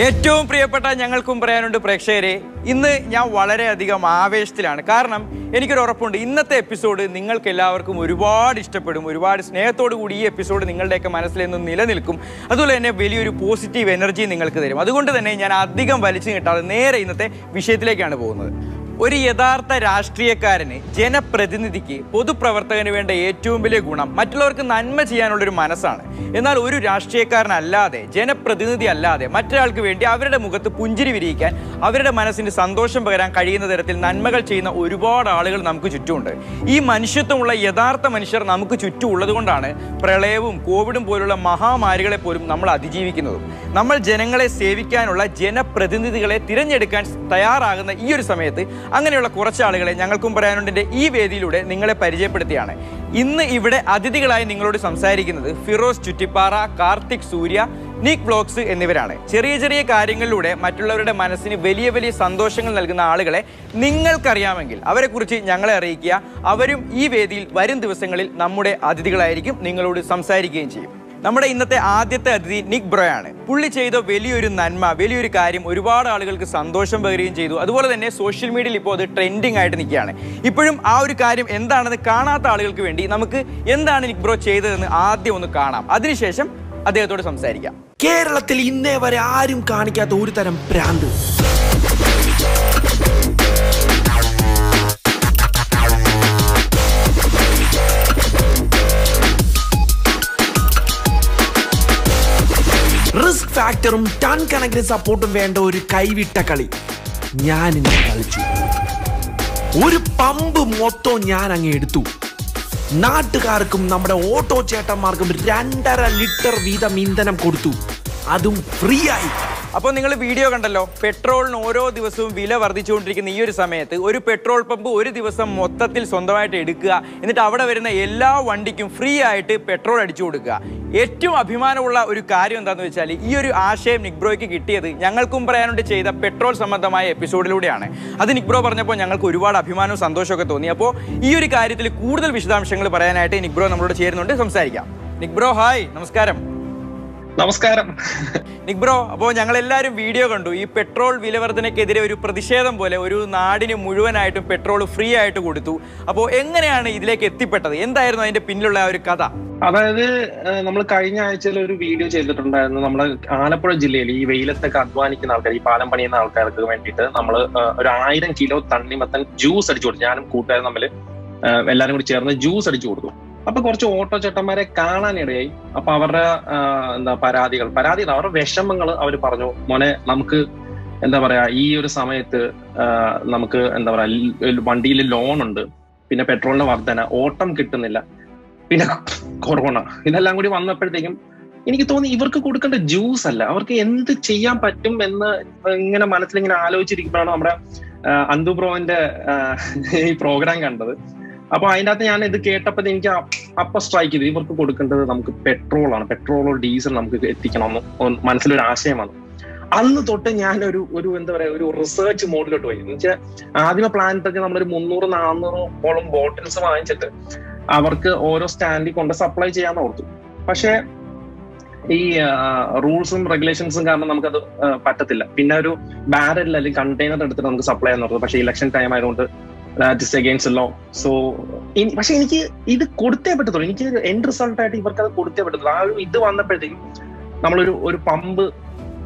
ഏറ്റവും പ്രിയപ്പെട്ട ഞങ്ങൾക്കും പറയാനുണ്ട് പ്രേക്ഷകരെ ഇന്ന് ഞാൻ വളരെയധികം ആവേശത്തിലാണ്. കാരണം എനിക്കൊരു ഉറപ്പുണ്ട്. ഇന്നത്തെ എപ്പിസോഡ് നിങ്ങൾക്ക് എല്ലാവർക്കും ഒരുപാട് ഇഷ്ടപ്പെടും. ഒരുപാട് സ്നേഹത്തോടു കൂടി ഈ എപ്പിസോഡ് നിങ്ങളുടെയൊക്കെ മനസ്സിൽ നിന്ന് നിലനിൽക്കും. അതുപോലെ തന്നെ വലിയൊരു പോസിറ്റീവ് എനർജി നിങ്ങൾക്ക് തരും. അതുകൊണ്ട് തന്നെ ഞാൻ അധികം വലിച്ചു കിട്ടാതെ നേരെ ഇന്നത്തെ വിഷയത്തിലേക്കാണ് പോകുന്നത്. ഒരു യഥാർത്ഥ രാഷ്ട്രീയക്കാരന് ജനപ്രതിനിധിക്ക് പൊതുപ്രവർത്തകന് വേണ്ട ഏറ്റവും വലിയ ഗുണം മറ്റുള്ളവർക്ക് നന്മ ചെയ്യാനുള്ളൊരു മനസ്സാണ്. എന്നാൽ ഒരു രാഷ്ട്രീയക്കാരനല്ലാതെ ജനപ്രതിനിധി അല്ലാതെ മറ്റൊരാൾക്ക് വേണ്ടി അവരുടെ മുഖത്ത് പുഞ്ചിരി വിരിയിക്കാൻ അവരുടെ മനസ്സിന് സന്തോഷം പകരാൻ കഴിയുന്ന തരത്തിൽ നന്മകൾ ചെയ്യുന്ന ഒരുപാട് ആളുകൾ നമുക്ക് ചുറ്റുമുണ്ട്. ഈ മനുഷ്യത്വമുള്ള യഥാർത്ഥ മനുഷ്യർ നമുക്ക് ചുറ്റുമുള്ളത് കൊണ്ടാണ് പ്രളയവും കോവിഡും പോലുള്ള മഹാമാരികളെ പോലും നമ്മൾ അതിജീവിക്കുന്നതും. നമ്മൾ ജനങ്ങളെ സേവിക്കാനുള്ള ജനപ്രതിനിധികളെ തിരഞ്ഞെടുക്കാൻ തയ്യാറാകുന്ന ഈ ഒരു സമയത്ത് അങ്ങനെയുള്ള കുറച്ച് ആളുകളെ ഞങ്ങൾക്കും പറയാനുണ്ടിന്റെ ഈ വേദിയിലൂടെ നിങ്ങളെ പരിചയപ്പെടുത്തിയാണ്. ഇന്ന് ഇവിടെ അതിഥികളായി നിങ്ങളോട് സംസാരിക്കുന്നത് ഫിറോസ് ചുറ്റിപ്പാറ കാർത്തിക് സൂര്യ നിക് ബ്ലോഗ്സ് എന്നിവരാണ്. ചെറിയ ചെറിയ കാര്യങ്ങളിലൂടെ മറ്റുള്ളവരുടെ മനസ്സിന് വലിയ വലിയ സന്തോഷങ്ങൾ നൽകുന്ന ആളുകളെ നിങ്ങൾക്കറിയാമെങ്കിൽ അവരെക്കുറിച്ച് ഞങ്ങളെ അറിയിക്കുക. അവരും ഈ വേദിയിൽ വരും ദിവസങ്ങളിൽ നമ്മുടെ അതിഥികളായിരിക്കും നിങ്ങളോട് സംസാരിക്കുകയും ചെയ്യും. നമ്മുടെ ഇന്നത്തെ ആദ്യത്തെ അതിഥി നിക് ബ്രോയാണ്. പുള്ളി ചെയ്ത വലിയൊരു നന്മ വലിയൊരു കാര്യം ഒരുപാട് ആളുകൾക്ക് സന്തോഷം പകരുകയും ചെയ്തു. അതുപോലെ തന്നെ സോഷ്യൽ മീഡിയയിൽ ഇപ്പോൾ അത് ട്രെൻഡിങ് ആയിട്ട് നിൽക്കുകയാണ്. ഇപ്പോഴും ആ ഒരു കാര്യം എന്താണെന്ന് കാണാത്ത ആളുകൾക്ക് വേണ്ടി നമുക്ക് എന്താണ് നിക് ബ്രോ ചെയ്തതെന്ന് ആദ്യം ഒന്ന് കാണാം. അതിനുശേഷം അദ്ദേഹത്തോട് സംസാരിക്കാം. കേരളത്തിൽ ഇന്നേ വരെ ആരും കാണിക്കാത്ത ഒരു തരം ഭ്രാന്ത് റിസ്ക് ഫാക്ടറും ടൺ കണക്കിന് സപ്പോർട്ടും വേണ്ട ഒരു കൈവിട്ട കളി. ഞാൻ ഇന്ന് കളിച്ചു. ഒരു പമ്പ് മൊത്തം ഞാൻ അങ്ങ് എടുത്തു. നാട്ടുകാർക്കും നമ്മുടെ ഓട്ടോ ചേട്ടന്മാർക്കും രണ്ടര ലിറ്റർ വീതം ഇന്ധനം കൊടുത്തു. അതും ഫ്രീ ആയി അപ്പോൾ നിങ്ങൾ വീഡിയോ കണ്ടല്ലോ പെട്രോളിന് ഓരോ ദിവസവും വില വർദ്ധിച്ചുകൊണ്ടിരിക്കുന്ന ഈ ഒരു സമയത്ത് ഒരു പെട്രോൾ പമ്പ് ഒരു ദിവസം മൊത്തത്തിൽ സ്വന്തമായിട്ട് എടുക്കുക എന്നിട്ട് അവിടെ വരുന്ന എല്ലാ വണ്ടിക്കും ഫ്രീ ആയിട്ട് പെട്രോൾ അടിച്ചു കൊടുക്കുക. ഏറ്റവും അഭിമാനമുള്ള ഒരു കാര്യം എന്താണെന്ന് വെച്ചാൽ ഈ ഒരു ആശയം നിക്ബ്രോയ്ക്ക് കിട്ടിയത് ഞങ്ങൾക്കും പറയാനുണ്ട് ചെയ്ത പെട്രോൾ സംബന്ധമായ എപ്പിസോഡിലൂടെയാണ്. അത് നിക്ബ്രോ പറഞ്ഞപ്പോൾ ഞങ്ങൾക്ക് ഒരുപാട് അഭിമാനവും സന്തോഷമൊക്കെ തോന്നി. അപ്പോൾ ഈ ഒരു കാര്യത്തിൽ കൂടുതൽ വിശദാംശങ്ങൾ പറയാനായിട്ട് നിക്ബ്രോ നമ്മളോട് ചേരുന്നുണ്ട്. സംസാരിക്കാം. നിക്ബ്രോ ഹായ് നമസ്കാരം. നമസ്കാരം. നിക് ബ്രോ അപ്പോൾ ഞങ്ങൾ എല്ലാവരും വീഡിയോ കണ്ടു. ഈ പെട്രോൾ വിലവർധനയ്ക്കെതിരെ ഒരു പ്രതിഷേധം പോലെ ഒരു നാടിന് മുഴുവനായിട്ടും പെട്രോൾ ഫ്രീ ആയിട്ട് കൊടുത്തു. അപ്പോൾ എങ്ങനെയാണ് ഇതിലേക്ക് എത്തിപ്പെട്ടത്? എന്തായിരുന്നു അതിന്റെ പിന്നിലുള്ള ആ ഒരു കഥ? അതായത് നമ്മൾ കഴിഞ്ഞ ആഴ്ചയിൽ ഒരു വീഡിയോ ചെയ്തിട്ടുണ്ടായിരുന്നു. നമ്മൾ ആലപ്പുഴ ജില്ലയിൽ ഈ വെയിലത്തൊക്കെ അധ്വാനിക്കുന്ന ആൾക്കാർ ഈ പാലം പണിയുന്ന ആൾക്കാർക്ക് വേണ്ടിയിട്ട് നമ്മൾ ഒരു ആയിരം കിലോ തണ്ണിമത്തൻ ജ്യൂസ് അടിച്ചു കൊടുത്തു. ഞാനും കൂട്ടുകാരും തമ്മിൽ എല്ലാവരും കൂടി ചേർന്ന് ജ്യൂസ് അടിച്ചു കൊടുത്തു. അപ്പൊ കുറച്ച് ഓട്ടോ ചേട്ടന്മാരെ കാണാനിടയായി. അപ്പൊ അവരുടെ എന്താ പരാതികൾ. പരാതികൾ അവരുടെ വിഷമങ്ങൾ അവർ പറഞ്ഞു മോനെ നമുക്ക് എന്താ പറയാ ഈ ഒരു സമയത്ത് നമുക്ക് എന്താ പറയാ വണ്ടിയിൽ ലോൺ ഉണ്ട് പിന്നെ പെട്രോളിന്റെ വർധന ഓട്ടം കിട്ടുന്നില്ല. പിന്നെ കൊറോണ ഇതെല്ലാം കൂടി വന്നപ്പോഴത്തേക്കും എനിക്ക് തോന്നി ഇവർക്ക് കൊടുക്കേണ്ട ജ്യൂസ് അല്ല. അവർക്ക് എന്ത് ചെയ്യാൻ പറ്റും എന്ന് ഇങ്ങനെ മനസ്സിൽ ഇങ്ങനെ ആലോചിച്ചിരിക്കുമ്പോഴാണ് നമ്മുടെ ആ, അന്തു ബ്രോന്റെ ഈ പ്രോഗ്രാം കണ്ടത്. അപ്പൊ അതിന്റെ അകത്ത് ഞാൻ ഇത് കേട്ടപ്പോൾ എനിക്ക് അപ്പ സ്ട്രൈക്ക് ചെയ്തു. ഇവർക്ക് കൊടുക്കേണ്ടത് നമുക്ക് പെട്രോൾ ആണ്. പെട്രോളോ ഡീസൽ നമുക്ക് എത്തിക്കണം എന്ന് മനസ്സിലൊരു ആശയമാണ്. അന്ന് തൊട്ട് ഞാൻ ഒരു ഒരു എന്താ പറയാ ഒരു റിസർച്ച് മോഡിലോട്ട് പോയി. എന്ന് വെച്ചാൽ ആദ്യമ നമ്മളൊരു മുന്നൂറ് നാന്നൂറോളം ബോട്ടിൽസ് വാങ്ങിച്ചിട്ട് അവർക്ക് ഓരോ സ്റ്റാൻഡിൽ കൊണ്ട് സപ്ലൈ ചെയ്യാൻ ഓർത്തു. പക്ഷേ ഈ റൂൾസും റെഗുലേഷൻസും കാരണം നമുക്കത് പറ്റത്തില്ല. പിന്നെ ഒരു ബാരലിൽ അല്ലെങ്കിൽ കണ്ടെയ്നർ എടുത്തിട്ട് നമുക്ക് സപ്ലൈ ചെയ്യാൻ ഓർത്തു. പക്ഷേ ഇലക്ഷൻ ടൈം ആയതുകൊണ്ട് ഇസ് അഗെയിൻസ്റ്റ് ലോ സോ പക്ഷെ എനിക്ക് ഇത് കൊടുത്തേ പറ്റത്തുള്ളൂ. എനിക്ക് എൻഡ് റിസൾട്ട് ആയിട്ട് ഇവർക്ക് അത് കൊടുത്തേ പറ്റത്തുള്ളൂ. ആ ഒരു ഇത് വന്നപ്പോഴത്തേക്കും നമ്മളൊരു ഒരു പമ്പ്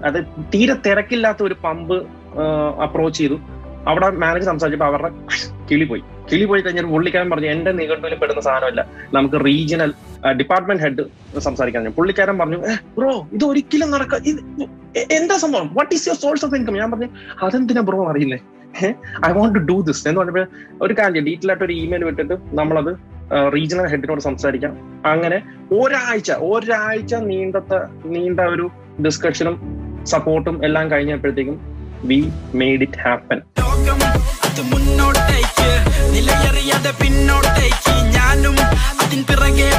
അത് തീരെ തിരക്കില്ലാത്ത ഒരു പമ്പ് അപ്രോച്ച് ചെയ്തു. അവിടെ മാനേജർ സംസാരിച്ചപ്പോൾ അവരുടെ കിളി പോയി. കിളി പോയി കഴിഞ്ഞാൽ പുള്ളിക്കാരൻ പറഞ്ഞു എന്റെ നിഘണ്ടുവിൽ പെടുന്ന സാധനമല്ല. നമുക്ക് റീജിയണൽ ഡിപ്പാർട്ട്മെന്റ് ഹെഡ് സംസാരിക്കാൻ പറഞ്ഞു. പുള്ളിക്കാരൻ പറഞ്ഞു ബ്രോ ഇത് ഒരിക്കലും നടക്ക എന്താ സംഭവം? What is your source of income ഞാൻ പറഞ്ഞു അതെന്തിനാ bro അറിയുന്നേ I want to do this എന്ന് പറഞ്ഞപ്പോൾ ഒരു കാര്യം ഡീറ്റെയിൽ ആയിട്ട് ഒരു ഇമെയിൽ വിട്ടിട്ട് നമ്മളത് റീജിയണൽ ഹെഡിനോട് സംസാരിക്കാം. അങ്ങനെ ഒരാഴ്ച ഒരാഴ്ച നീണ്ടത്തെ നീണ്ട ഒരു ഡിസ്കഷനും സപ്പോർട്ടും എല്ലാം കഴിഞ്ഞപ്പോഴത്തേക്കും വി മെയ്ഡ് ഇറ്റ് ഹാപ്പൻ പിന്നോട്ടേക്ക്. ഞാനും അതിൻ പിറകെ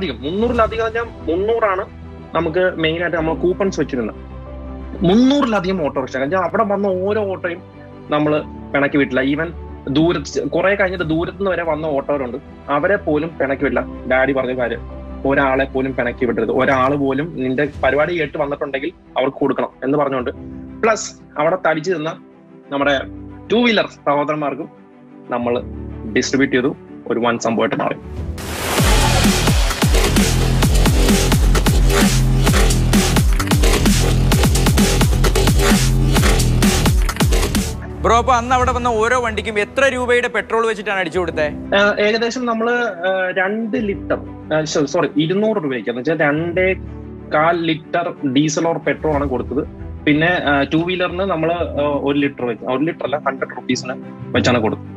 മുന്നൂറിലധികം മുന്നൂറിലധികം പറഞ്ഞാൽ മുന്നൂറാണ് നമുക്ക് മെയിൻ ആയിട്ട് നമ്മൾ കൂപ്പൺസ് വെച്ചിരുന്നത്. മുന്നൂറിലധികം ഓട്ടോറിക്ഷ കഴിഞ്ഞാൽ അവിടെ വന്ന ഓരോ ഓട്ടോയും നമ്മൾ പിണക്കി വിട്ടില്ല. ഈവൻ ദൂര കുറെ കഴിഞ്ഞിട്ട് ദൂരത്തുനിന്ന് വരെ വന്ന ഓട്ടോരുണ്ട് അവരെ പോലും പിണക്കി വിട്ടില്ല. ഡാഡി പറഞ്ഞ കാര്യം. ഒരാളെ പോലും പിണക്കി വിടരുത് ഒരാൾ പോലും നിന്റെ പരിപാടി കേട്ട് വന്നിട്ടുണ്ടെങ്കിൽ അവർക്ക് കൊടുക്കണം എന്ന് പറഞ്ഞുകൊണ്ട് പ്ലസ് അവിടെ തടിച്ചു തന്ന നമ്മുടെ ടൂ വീലർ സഹോദരന്മാർക്കും നമ്മൾ ഡിസ്ട്രിബ്യൂട്ട് ചെയ്തു. ഒരു വൻ സംഭവമായിട്ട് മാറി. ബ്രോ അപ്പൊ അന്ന് അവിടെ വന്ന ഓരോ വണ്ടിക്കും എത്ര രൂപയുടെ പെട്രോൾ വെച്ചിട്ടാണ് അടിച്ചു കൊടുത്തത് ഏകദേശം നമ്മൾ രണ്ട് ലിറ്റർ സോറി ഇരുന്നൂറ് രൂപയ്ക്ക്. രണ്ടേ കാൽ ലിറ്റർ ഡീസൽ ഓർ പെട്രോൾ ആണ് കൊടുത്തത്. പിന്നെ ടൂ വീലറിന് നമ്മൾ ഒരു ലിറ്റർ വെച്ച് ഒരു ലിറ്റർ അല്ല ഹൺഡ്രഡ് റുപ്പീസിന് വെച്ചാണ് കൊടുത്തത്.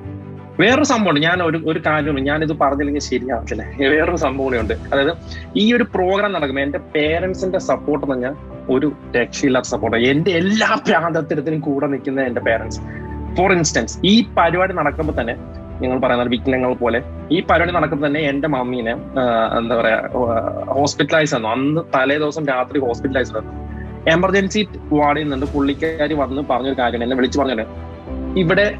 വേറൊരു സംഭവമുണ്ട്. ഞാൻ ഒരു ഒരു കാര്യമുണ്ട് ഞാനിത് പറഞ്ഞില്ലെങ്കിൽ ശരിയാവത്തില്ല. വേറൊരു സംഭവം ഉണ്ട്. അതായത് ഈ ഒരു പ്രോഗ്രാം നടക്കുമ്പോൾ എന്റെ പേരൻസിന്റെ സപ്പോർട്ട് എന്ന് പറഞ്ഞാൽ ഒരു രക്ഷയില്ലാത്ത സപ്പോർട്ട് എന്റെ എല്ലാ പ്രാന്തത്തിനും കൂടെ നിൽക്കുന്ന എന്റെ പേരൻസ് ഫോർ ഇൻസ്റ്റൻസ് ഈ പരിപാടി നടക്കുമ്പോൾ തന്നെ നിങ്ങൾ പറയുന്ന വിഘ്നങ്ങൾ പോലെ ഈ പരിപാടി നടക്കുമ്പോൾ തന്നെ എന്റെ മമ്മീനെ എന്താ പറയാ ഹോസ്പിറ്റലൈസ് ആയിരുന്നു. അന്ന് തലേ ദിവസം രാത്രി ഹോസ്പിറ്റലൈസ് ആയിരുന്നു. എമർജൻസി വാർഡിൽ നിന്ന് പുള്ളിക്കാരി വന്ന് പറഞ്ഞൊരു കാര്യം എന്നെ വിളിച്ചു പറഞ്ഞത് ഇവിടെ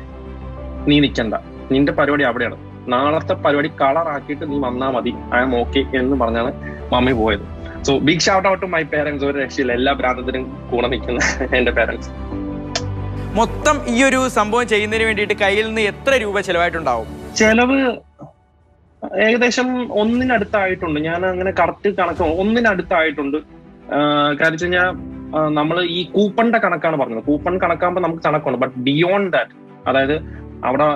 നീ നിൽക്കണ്ട നിന്റെ പരിപാടി അവിടെയാണ്. നാളത്തെ പരിപാടി കളർ ആക്കിയിട്ട് നീ വന്നാ മതി. ഐ എം ഓക്കെ എന്ന് പറഞ്ഞാണ് മമ്മി പോയത്. So big shout out to my parents ഒരു രക്ഷയില്ല. എല്ലാ ഭ്രാന്തത്തിനും കൂടെ നിൽക്കുന്ന എന്റെ പേരൻസ് മൊത്തം ഈ ഒരു സംഭവം ചെയ്യുന്നതിന് വേണ്ടിയിട്ട് കയ്യിൽ നിന്ന് എത്ര രൂപ ചെലവായിട്ടുണ്ടാവും? ചെലവ് ഏകദേശം ഒന്നിനടുത്തായിട്ടുണ്ട്. ഞാൻ അങ്ങനെ കറക്റ്റ് കണക്ക് ഒന്നിനടുത്തായിട്ടുണ്ട്. കാരണം വെച്ച് കഴിഞ്ഞാൽ നമ്മൾ ഈ കൂപ്പണിന്റെ കണക്കാണ് പറഞ്ഞത്. കൂപ്പൺ കണക്കാകുമ്പോൾ നമുക്ക് കണക്കുണ്ട്. ബട്ട് ബിയോണ്ട് ദാറ്റ് അതായത് അവിടെ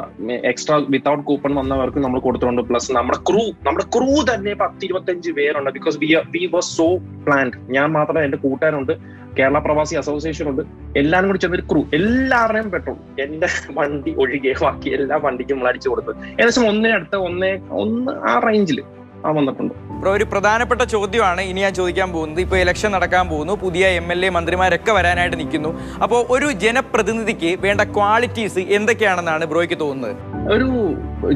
എക്സ്ട്രാ വിത്തൗട്ട് കൂപ്പൺ വന്നവർക്ക് നമ്മൾ കൊടുത്തിട്ടുണ്ട്. പ്ലസ് നമ്മുടെ ക്രൂ നമ്മുടെ ക്രൂ തന്നെ പത്ത് ഇരുപത്തഞ്ച് പേരുണ്ട് because we we was so planned ഞാൻ മാത്രമേ എന്റെ കൂട്ടുകാരുണ്ട്. കേരള പ്രവാസി അസോസിയേഷൻ ഉണ്ട്. എല്ലാവരും കൂടി ചെന്നൊരു ക്രൂ എല്ലാവരുടെയും പെട്രോൾ എന്റെ വണ്ടി ഒഴികെ ബാക്കി എല്ലാ വണ്ടിക്കും നമ്മൾ അടിച്ചു കൊടുത്തത് ഏകദേശം ഒന്നിനടുത്ത് ഒന്നേ ഒന്ന് ആ റേഞ്ചിൽ വന്നിട്ടുണ്ട്. ബ്രോ ഒരു പ്രധാനപ്പെട്ട ചോദ്യമാണ് ഇനി ഞാൻ ചോദിക്കാൻ പോകുന്നത്. ഇപ്പോൾ ഇലക്ഷൻ നടക്കാൻ പോകുന്നു. പുതിയ എം എൽ എ മന്ത്രിമാരൊക്കെ വരാനായിട്ട് നിൽക്കുന്നു. അപ്പോൾ ഒരു ജനപ്രതിനിധിക്ക് വേണ്ട ക്വാളിറ്റീസ് എന്തൊക്കെയാണെന്നാണ് ബ്രോയ്ക്ക് തോന്നുന്നത്? ഒരു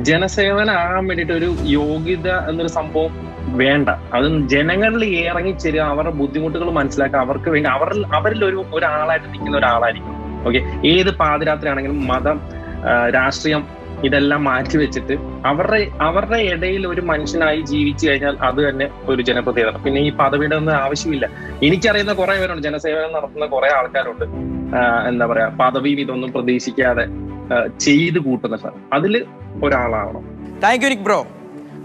ജനസേവന ആകാൻ വേണ്ടിയിട്ട് ഒരു യോഗ്യത എന്നൊരു സംഭവം വേണ്ട. അത് ജനങ്ങളിൽ ഇറങ്ങിച്ചേരുക അവരുടെ ബുദ്ധിമുട്ടുകൾ മനസ്സിലാക്കുക അവർക്ക് വേണ്ടി അവരിൽ അവരിൽ ഒരു ഒരാളായിട്ട് നിൽക്കുന്ന ഒരാളായിരിക്കും ഓക്കെ ഏത് പാതിരാത്രി ആണെങ്കിലും മതം രാഷ്ട്രീയം ഇതെല്ലാം മാറ്റി വെച്ചിട്ട് അവരുടെ അവരുടെ ഇടയിൽ ഒരു മനുഷ്യനായി ജീവിച്ചു കഴിഞ്ഞാൽ അത് തന്നെ ഒരു ജനപ്രതിയാണ് പിന്നെ ഈ പദവിയുടെ ഒന്നും ആവശ്യമില്ല. എനിക്കറിയുന്ന കുറെ പേരുണ്ട്. ജനസേവനം നടത്തുന്ന കുറെ ആൾക്കാരുണ്ട്. എന്താ പറയാ പദവിയും ഇതൊന്നും പ്രതീക്ഷിക്കാതെ ചെയ്തു കൂട്ടുന്ന സാർ. അതിൽ ഒരാളാവണം. താങ്ക് യു ബ്രോ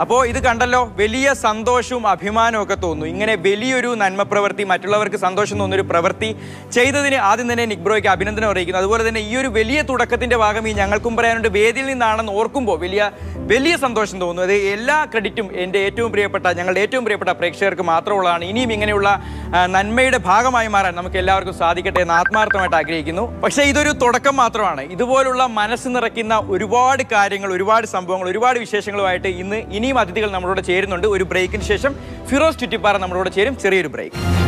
അപ്പോൾ ഇത് കണ്ടല്ലോ വലിയ സന്തോഷവും അഭിമാനവും ഒക്കെ തോന്നുന്നു. ഇങ്ങനെ വലിയൊരു നന്മ പ്രവൃത്തി മറ്റുള്ളവർക്ക് സന്തോഷം തോന്നുന്ന ഒരു പ്രവൃത്തി ചെയ്തതിന് ആദ്യം തന്നെ നിക്ബ്രോയ്ക്ക് അഭിനന്ദനം അറിയിക്കുന്നു. അതുപോലെ തന്നെ ഈ ഒരു വലിയ തുടക്കത്തിന്റെ ഭാഗം ഈ ഞങ്ങൾക്കും പറയാനുണ്ട് വേദിയിൽ നിന്നാണെന്ന് ഓർക്കുമ്പോൾ വലിയ വലിയ സന്തോഷം തോന്നുന്നു. അത് എല്ലാ ക്രെഡിറ്റും എന്റെ ഏറ്റവും പ്രിയപ്പെട്ട ഞങ്ങളുടെ ഏറ്റവും പ്രിയപ്പെട്ട പ്രേക്ഷകർക്ക് മാത്രമുള്ളതാണ്. ഇനിയും ഇങ്ങനെയുള്ള നന്മയുടെ ഭാഗമായി മാറാൻ നമുക്ക് എല്ലാവർക്കും സാധിക്കട്ടെ എന്ന് ആത്മാർത്ഥമായിട്ട് ആഗ്രഹിക്കുന്നു. പക്ഷേ ഇതൊരു തുടക്കം മാത്രമാണ്. ഇതുപോലുള്ള മനസ്സ് നിറയ്ക്കുന്ന ഒരുപാട് കാര്യങ്ങൾ ഒരുപാട് സംഭവങ്ങൾ ഒരുപാട് വിശേഷങ്ങളുമായിട്ട് ഇന്ന് ഇനിയും അതിഥികൾ നമ്മളോട് ചേരുന്നുണ്ട്. ഒരു ബ്രേക്കിന് ശേഷം ഫിറോസ് ചുറ്റിപ്പാറ നമ്മളോട് ചേരും. ചെറിയൊരു ബ്രേക്ക്